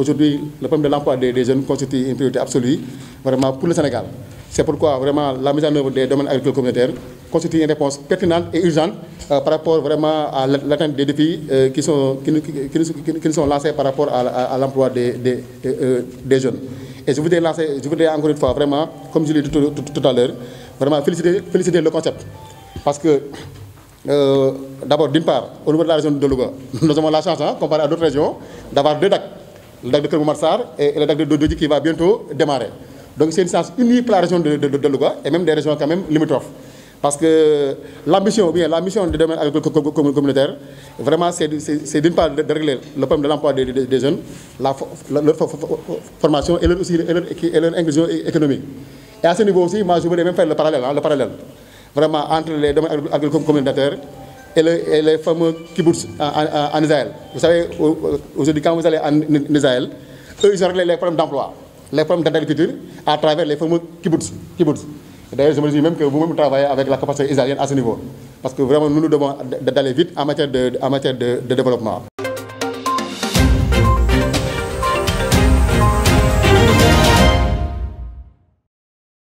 Aujourd'hui, le problème de l'emploi des, jeunes constitue une priorité absolue vraiment pour le Sénégal. C'est pourquoi vraiment la mise en œuvre des domaines agricoles communautaires constitue une réponse pertinente et urgente euh, par rapport vraiment à l'atteinte des défis euh, qui, sont, qui, qui, qui, sont lancés par rapport à, l'emploi des, des, euh, jeunes. Et je voudrais, encore une fois vraiment, comme je l'ai dit tout, à l'heure, vraiment féliciter, le concept. Parce que d'abord, d'une part, au niveau de la région de Louga, nous avons la chance, hein, comparé à d'autres régions, d'avoir deux DAC. Le DAC de et le DAC de qui va bientôt démarrer. Donc c'est une chance unique pour la région de, de, de, Louga et même des régions quand même limitrophes. Parce que l'ambition, bien, la mission du domaine communautaire, vraiment, c'est d'une part de, régler le problème de l'emploi des, des, jeunes, la, leur formation et leur, aussi, et inclusion économique. Et à ce niveau aussi, moi, je voulais même faire le parallèle, hein, le parallèle vraiment entre les domaines agricoles communautaires et, le, les fameux kibbutz en, Israël. Vous savez, aujourd'hui, quand vous allez en, Israël, eux, ils ont réglé les problèmes d'emploi, les problèmes d'agriculture à travers les fameux kibbutz. kibbutz. D'ailleurs, je me dis même que vous-même travaillez avec la capacité israélienne à ce niveau. Parce que vraiment, nous nous devons d'aller vite en matière de, matière de développement.